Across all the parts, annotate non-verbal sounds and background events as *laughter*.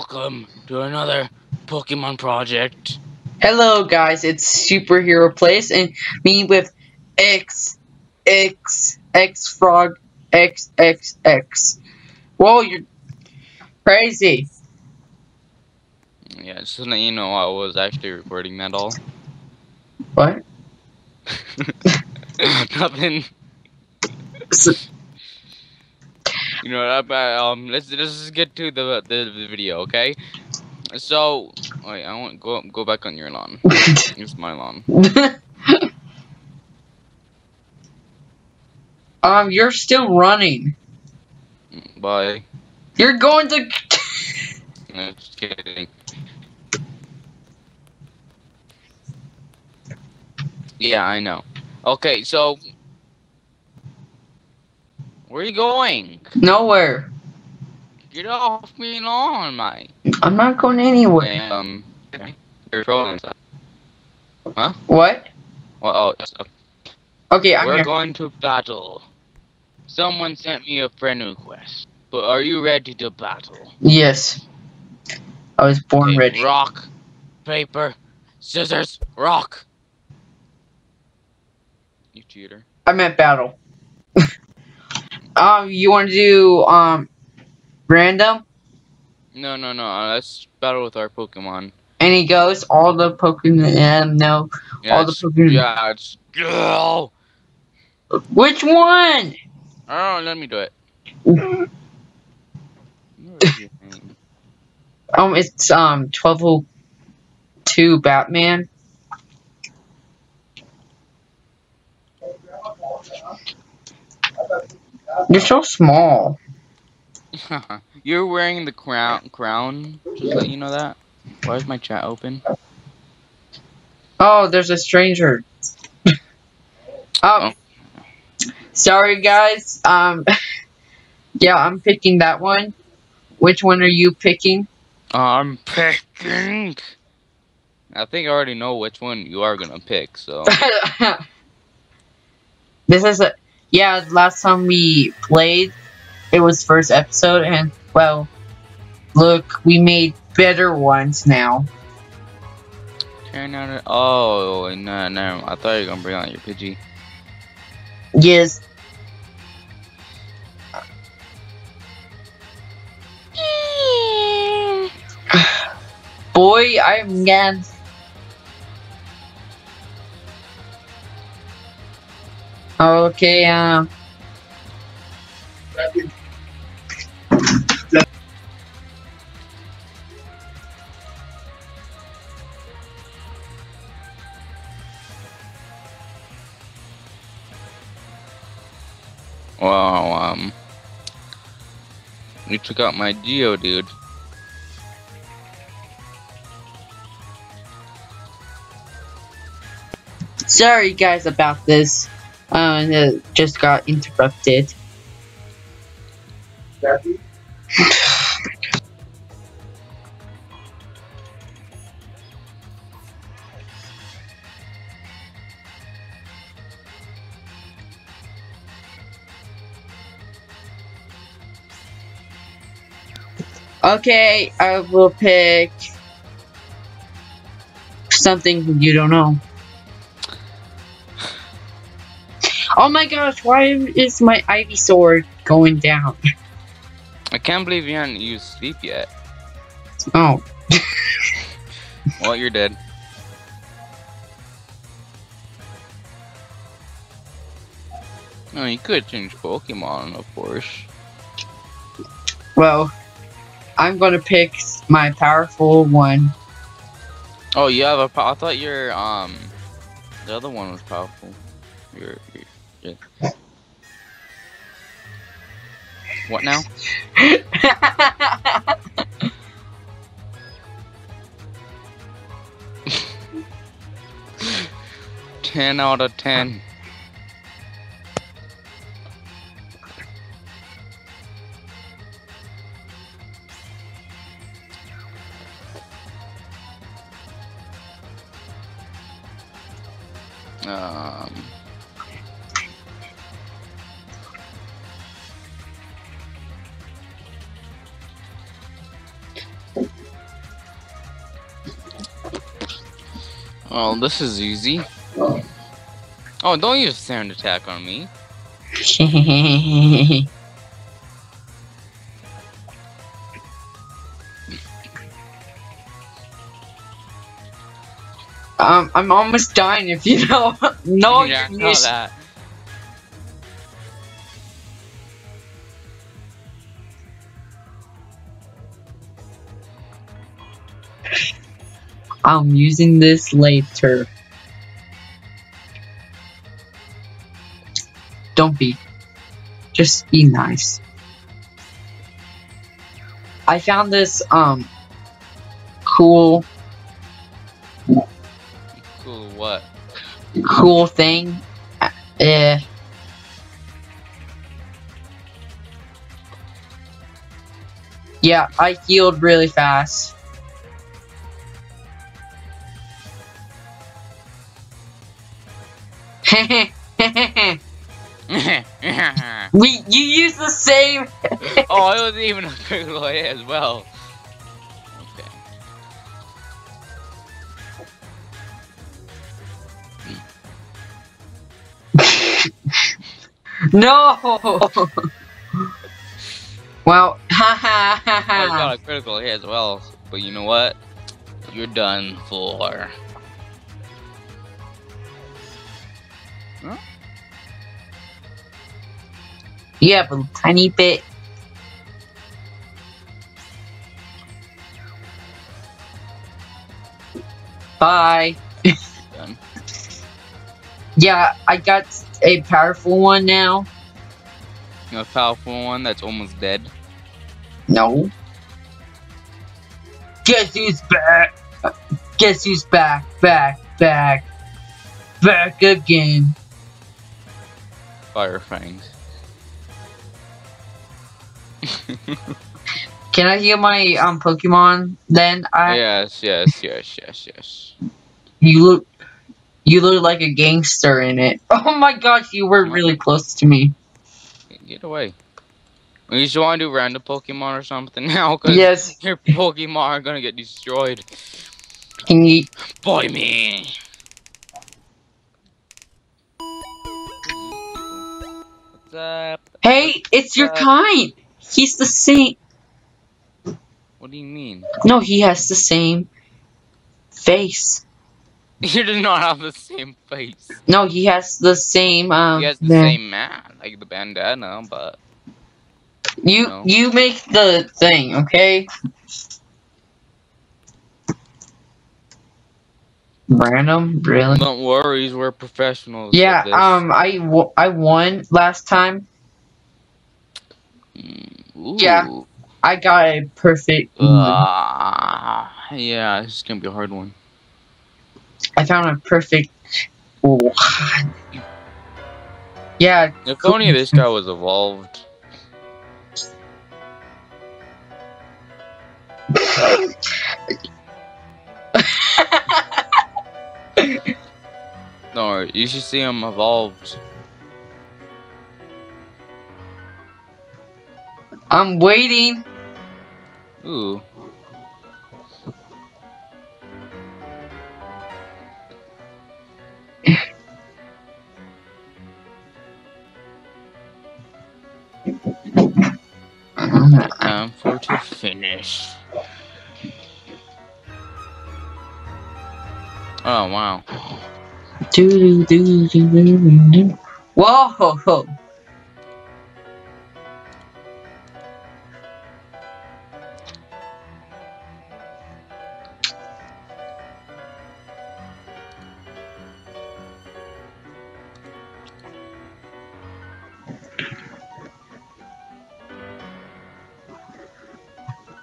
welcome to another Pokemon project. Hello, guys. It's Superhero Plays, and me with X, X, X Frog, X, X, X. Whoa, you're crazy. Yeah, just to let you know, I was actually recording that all. What? *laughs* Nothing. You know, um, let's let's just get to the the, the video, okay? So, wait, I want go go back on your lawn. *laughs* it's my lawn. um, you're still running. Bye. You're going to. *laughs* No, just kidding. Yeah, I know. Okay, so where are you going? Nowhere. Get off me lawn, mate. I'm not going anywhere. Um, you're trolling stuff. Huh? What? Well, oh, okay. Okay, I'm We're here. going to battle. Someone sent me a friend request. But are you ready to battle? Yes. I was born Okay, ready. Rock, paper, scissors, rock. You cheater. I meant battle. Um, you want to do um random? No, no, no. uh, Let's battle with our Pokemon. And he goes all the Pokemon. No, Yeah, All the Pokemon. Yeah, it's go. which one? Oh, let me do it. Where is your? Um, it's um twelve oh two Batman. You're so small. *laughs* You're wearing the crown. Crown. Just let you know that. Why is my chat open? Oh, there's a stranger. *laughs* oh, sorry guys. Um, *laughs* yeah, I'm picking that one. Which one are you picking? I'm picking. I think I already know which one you are gonna pick. So this is a yeah. Last time we played, it was first episode, and well, look, we made better ones now. turn out. it- Oh no, no. I thought you were gonna bring out your Pidgey. Yes. *sighs* Boy, I'm again. Okay, um. Wow. Um. You took out my Geodude. Sorry, guys, about this. Uh, it just got interrupted. Okay, I will pick something you don't know. Oh my gosh, why is my Ivysaur going down? *laughs* I can't believe you haven't used sleep yet. Oh, *laughs* Well, you're dead. No, you could change Pokemon, of course. well, I'm gonna pick my powerful one. Oh, you have a. I thought your um, the other one was powerful. Your, your, What now? *laughs* Ten out of ten. Um. Oh, this is easy. Oh, don't use sand attack on me. *laughs* um, I'm almost dying if you *laughs* know. no, yeah, you know that. I'm using this later. Don't be. Just be nice. I found this, um, cool, Cool, what? cool thing. Uh, eh. Yeah, I healed really fast. *laughs* we you use the same *laughs* oh, it was even a critical hit as well. Okay. No Well ha ha ha Oh, I got a critical hit as well. But you know what? You're done for. Yeah, have a tiny bit. Bye. Done. Yeah, I got a powerful one now. A powerful one that's almost dead. No. Guess who's back? Guess who's back? Back, back, back again. Fire fangs. *laughs* Can I heal my um Pokemon? Then I yes, yes, yes, yes, yes. you look you look like a gangster in it. *laughs* Oh my gosh, you were really close to me. Get away. You just want to do random Pokemon or something *laughs* now? Cause Yes. your Pokemon are gonna get destroyed. Can you Boy me. Hey, it's your kind. He's the same. What do you mean? No, he has the same face. *laughs* You do not have the same face. No, he has the same um He has the there. same man, like the bandana, but You No. you make the thing, okay? Random, really? don't worry, we're professionals. Yeah, um, I, w- I won last time. Mm, Ooh. yeah. I got a perfect. Ah, yeah, this is gonna be a hard one. I found a perfect. Ooh. Yeah, If only this *laughs* guy was evolved. *laughs* Don't you should see him evolved. I'm waiting. Ooh. *laughs* Time for to finish. Oh wow. Do do do. Whoa! Ho, ho.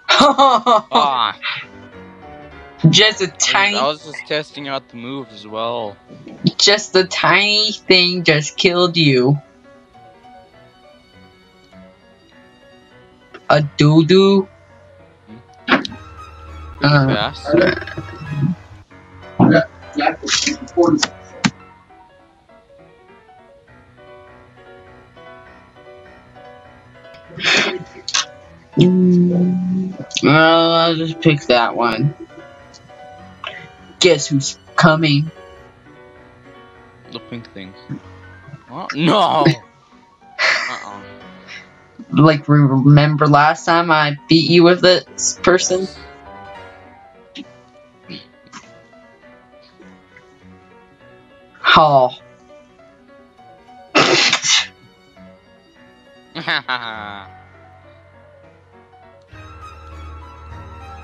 Ah, just a tiny, I was just testing out the move as well. just a tiny thing just killed you. A doo doo. Uh, fast. Mm, well, I'll just pick that one. Guess who's coming. The pink thing. What? No. *laughs* Uh-uh. Like, remember last time I beat you with this person? *laughs* Oh.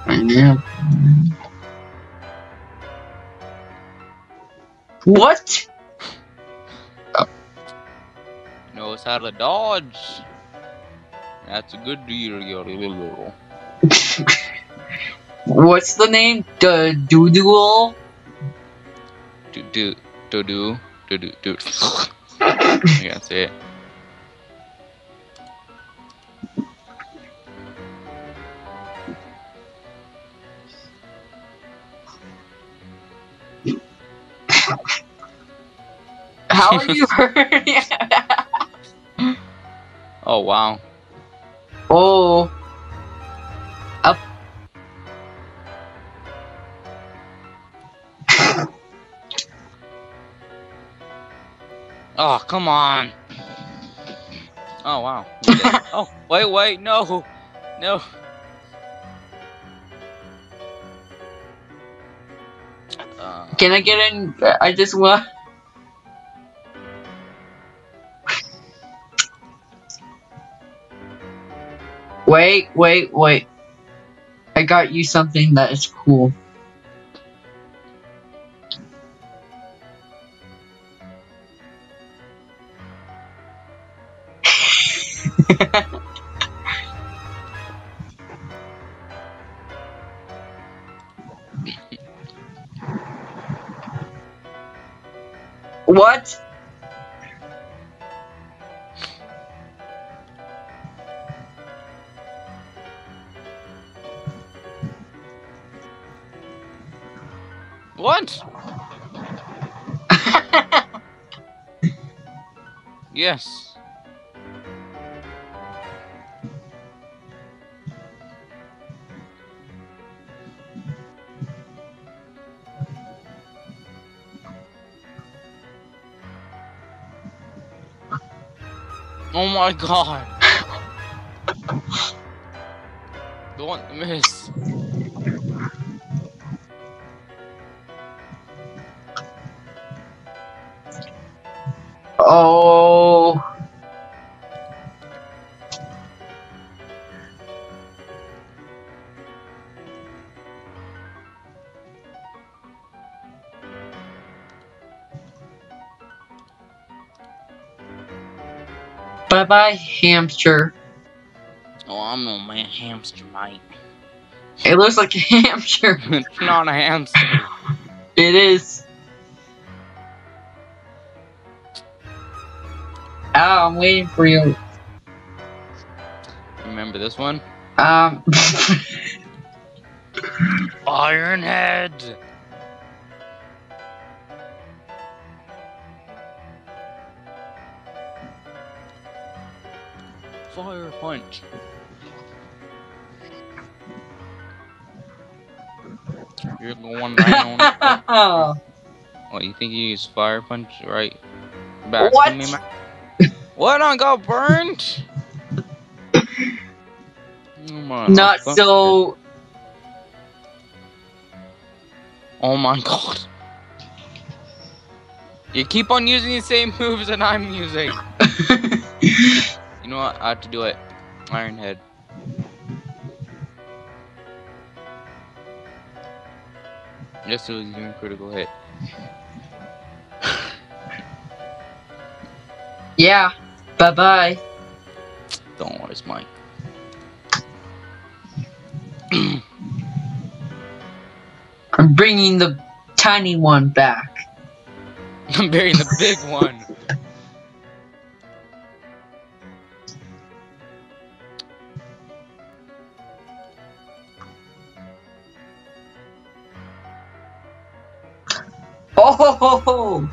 Yeah. What? Knows how to dodge. That's a good deal. *laughs* What's the name? The Doodle? Do do do do do do do. I can't say it. How *laughs* are you hurting? *laughs* Oh wow. oh. Up. Oh come on. Oh wow. We did it. oh wait wait no no. Uh, Can I get in? I just want. Wait, wait, wait. I got you something that is cool. What? *laughs* Yes. Oh my god. *laughs* Don't miss. Oh. Bye bye, hamster. Oh, I'm no man hamster, mate. It looks like a *laughs* hamster. *laughs* it's not a hamster. It is. Oh, I'm waiting for you. Remember this one? Um. Ironhead. Fire punch. You're going down. oh, oh, you think you use fire punch right back What? to me, man? What? I got burned? Oh not fuck. so. Oh my god. You keep on using the same moves that I'm using. *laughs* You know what? I have to do it. Iron Head. Yes, it was even critical hit. yeah. Bye bye. Don't worry, it's mine. *clears throat* I'm bringing the tiny one back. *laughs* I'm bringing the big one. *laughs* Oh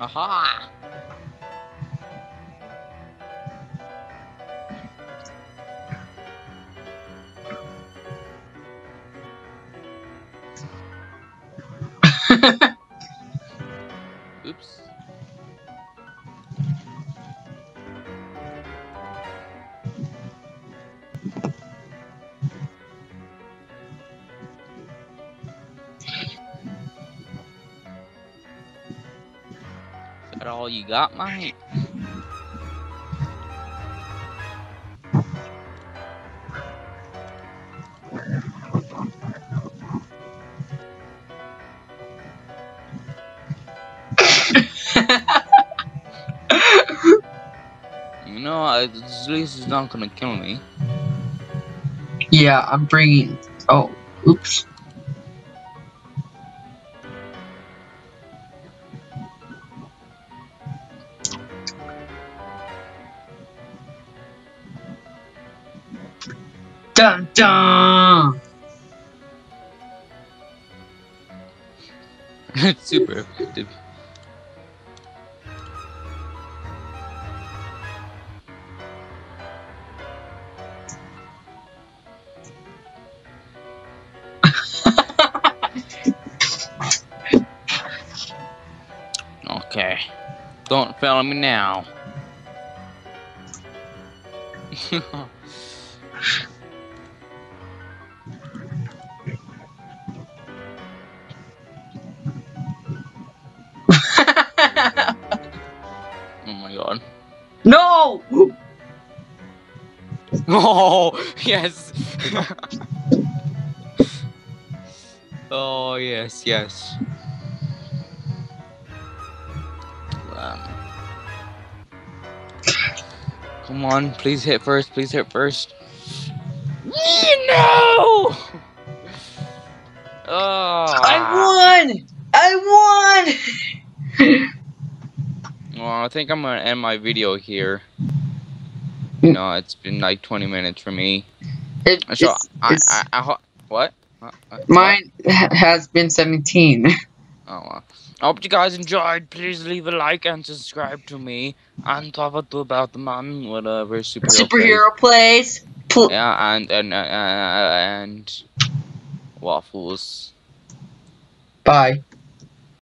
Aha! Is that all you got, Mike? *laughs* You know, at least it's not gonna kill me. yeah, I'm bringing. Oh, oops. Dun dun. it's *laughs* super effective. Okay. Don't fail me now. *laughs* *laughs* Oh, yes. *laughs* oh, yes, yes. Um, come on, please hit first, please hit first. No! Oh. I won. I won. *laughs* Well, I think I'm gonna end my video here. You know, it's been like 20 minutes for me. It, So, it's, I, it's- I, I, ho- what? Uh, what? mine ha- has been 17. *laughs* Oh, well. I hope you guys enjoyed. Please leave a like and subscribe to me. And talk about the man, whatever, superhero. Superhero plays. Plays. Yeah, and, and, uh, and waffles. Bye.